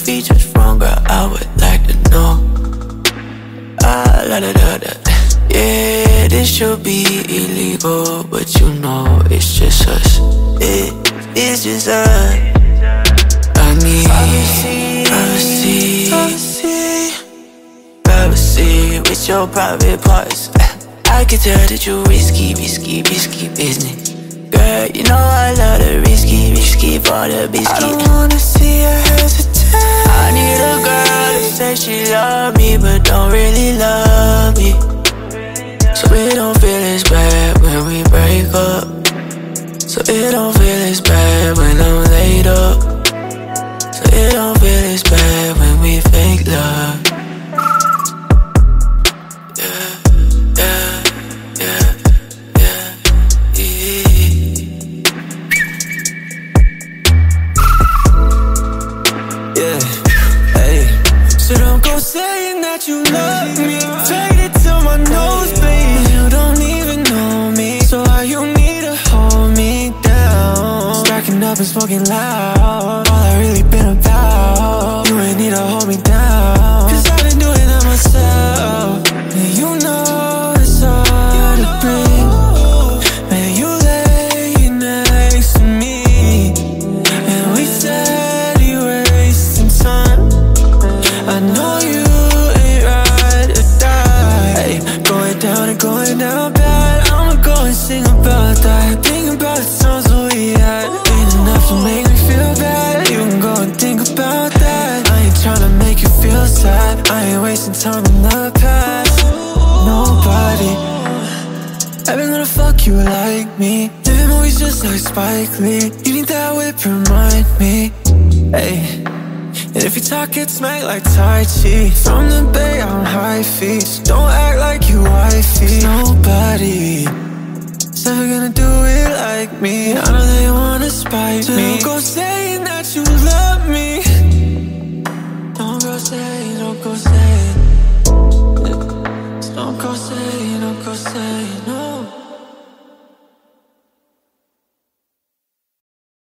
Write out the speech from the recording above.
features wrong, girl, I would like to know. Ah, la da da da. Yeah, this should be illegal, but you know it's just us. It, it's just us. I need privacy, privacy, privacy with your private parts. I can tell that you risky, risky, risky business. Girl, you know I love the risky, risky for the biscuit. I don't wanna see it don't Stacking up and smoking loud. All I really been about. You ain't need to hold me down. Cause I've been doing that myself. And you know it's hard to breathe. Man, you lay next to me. And we steady wasting time. I know you ain't ride or die. Going down and going down bad. I'ma go and sing about that. Ain't tryna make you feel sad. I ain't wasting time in the past. Nobody ever gonna fuck you like me. Living movies just like Spike Lee. You need that whip, remind me. Hey. And if you talk, it smack like Tai Chi From the bay, I'm high feet Don't act like you wifey Cause nobody's ever gonna do it like me Don't gonna say, I'm gonna say, I'm say,